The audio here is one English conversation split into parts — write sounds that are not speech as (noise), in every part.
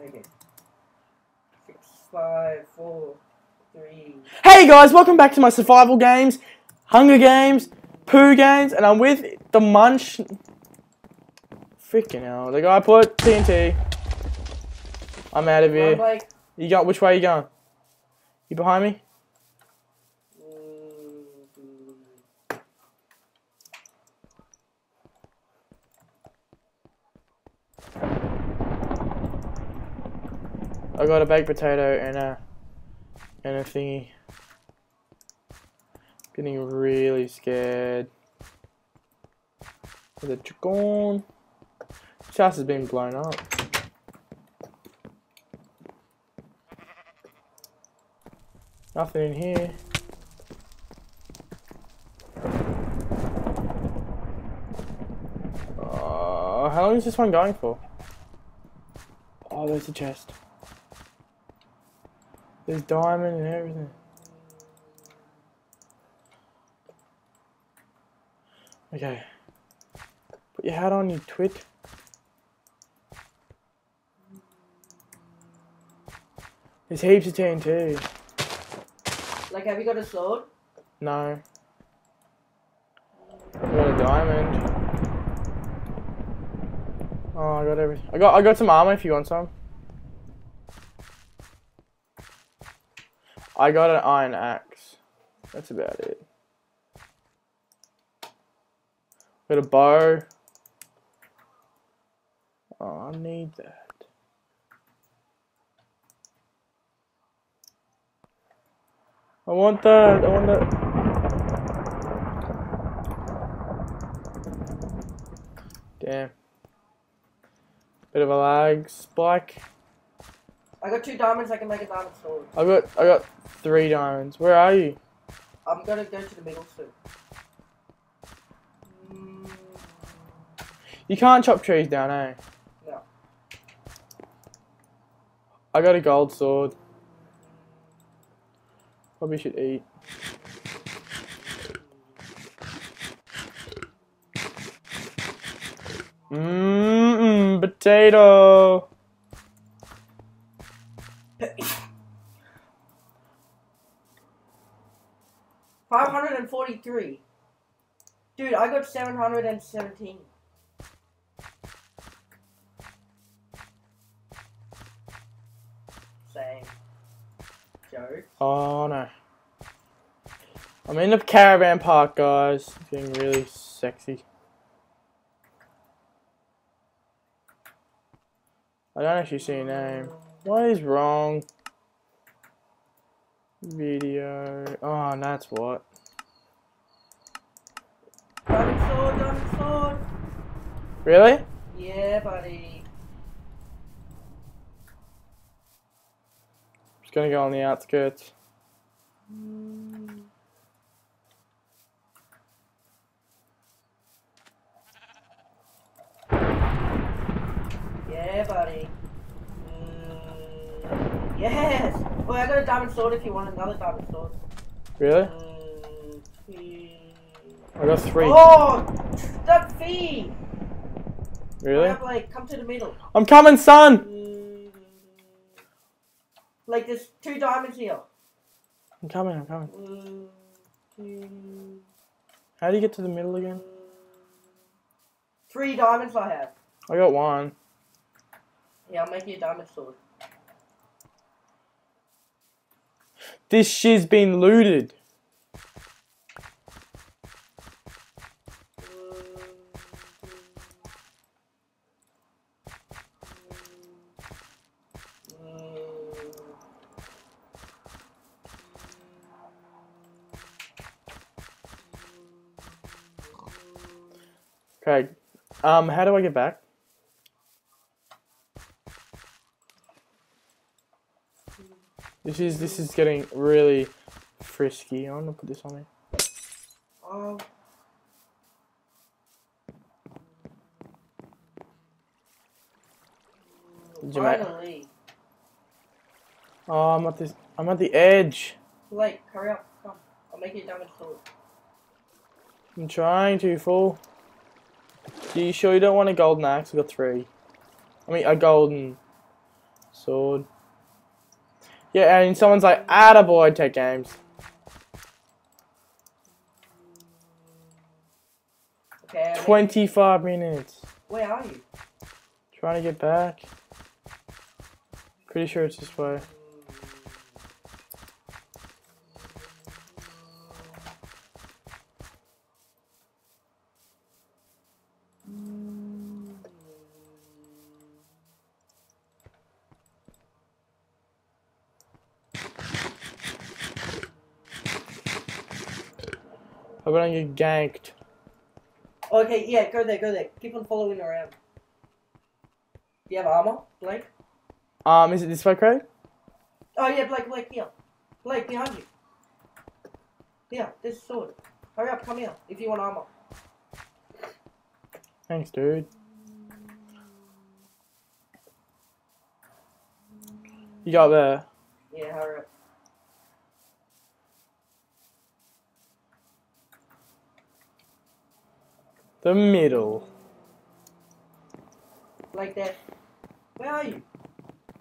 Okay. Six, five, four, three. Hey guys, welcome back to my survival games, Hunger Games, Poo Games, and I'm with the Munch. Freaking hell, the guy put TNT. I'm out of here. You got which way you going? You behind me? mm, I got a baked potato and a and a thingy. Getting really scared. The chicken. This house has been blown up. Nothing in here. Uh, how long is this one going for? Oh, there's a chest. There's diamond and everything. Okay. Put your hat on, you twit. There's heaps of TNT. like, have you got a sword? No. I got a diamond. Oh, I got everything. I got I got some armor if you want some. I got an iron axe. That's about it. Got a bow. Oh, I need that. I want that. I want that. Damn. Bit of a lag spike. I got two diamonds, I can make a diamond sword. I got I got three diamonds. Where are you? I'm gonna go to the middle soon. Mm, You can't chop trees down, eh? No. I got a gold sword. Probably should eat. Mmm, potato. Five hundred and forty-three. Dude, I got seven hundred and seventeen. Same. Joke. Oh no. I'm in the caravan park, guys. It's getting really sexy. I don't actually see your name. What is wrong? Video. Oh, that's what. Diamond sword, diamond sword. Really? Yeah, buddy. Just gonna go on the outskirts. Yeah, buddy. Mm, yes. Well, I got a diamond sword if you want another diamond sword. Really? Mm. I got three. Oh, that fee. Really? Have, like, come to the middle. I'm coming, son! Mm, like, there's two diamonds here. I'm coming, I'm coming. Mm, two, How do you get to the middle again? Three diamonds I have. I got one. Yeah, I'll make you a diamond sword. This shit's been looted. Craig, um, how do I get back? This is this is getting really frisky. I'm gonna put this on me. Oh, Did you make- finally. Oh, I'm at this. I'm at the edge. Wait, hurry up. Come. I'll make you a diamond sword. I'm trying to, fool. Are you sure you don't want a golden axe? I've got three. I mean, a golden Sword. Yeah, and someone's like, attaboy, Tech Games. Okay. I think- 25 minutes. Where are you? Trying to get back. Pretty sure it's this way. I'm gonna get ganked. Okay, yeah, go there, go there. Keep on following around. Do you have armor, Blake? Um, is it this way, Craig? Oh yeah, Blake, Blake, here. Blake, behind you. Here, this sword. Hurry up, come here, if you want armor. Thanks, dude. You got there. Yeah, hurry up. The middle. Like that. Where are you?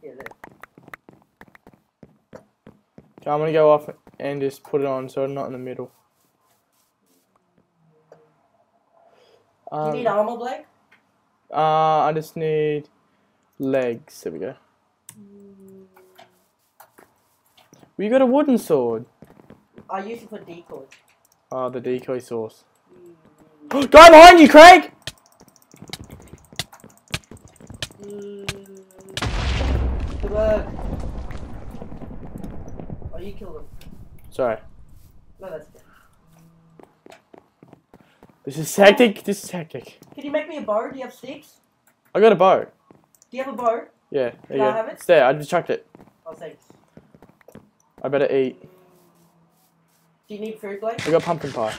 Yeah, there. Okay, I'm gonna go off and just put it on so I'm not in the middle. you Um, need armor, Blake? uh, I just need legs. There we go. We got a wooden sword. I use it for decoys. Oh, the decoy sauce. Guy behind you, Craig! Good work. Oh, you killed him. Sorry. No, that's good. This is hectic. This is hectic. Can you make me a bow? Do you have sticks? I got a bow. Do you have a bow? Yeah, Can you I have it? It's there. I just chucked it. Oh, thanks. I better eat. Do you need food, Blake? I got pumpkin pie.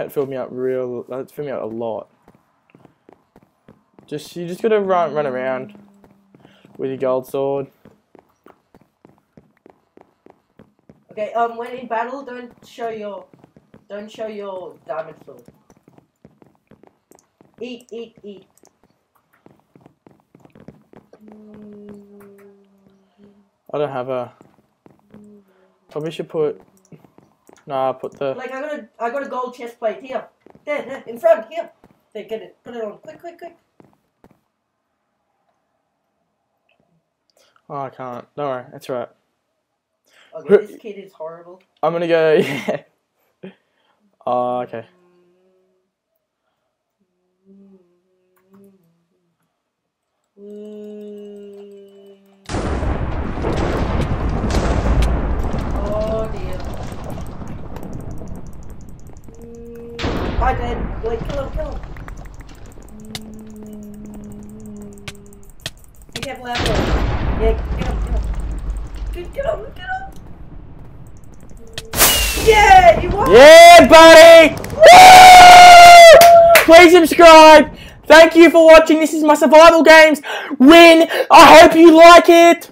That filled me up real. That filled me up a lot. Just you just gotta run run around with your gold sword. Okay, um, when in battle, don't show your, don't show your diamond sword. Eat, eat, eat. I don't have a. Probably should put. Nah, put the. Like I got a, I got a gold chest plate here. There, there, in front, here. There, get it, put it on, quick, quick, quick. Oh, I can't. Don't worry, that's right. Okay, this kid is horrible. I'm gonna go. (laughs) Yeah. Oh, okay. Oh I kill him, kill him. Be careful out there. Yeah, get him, get him. Get, get him, get him. Yeah, you won. Yeah, buddy! Woo! Please subscribe. Thank you for watching. This is my survival games win. I hope you like it.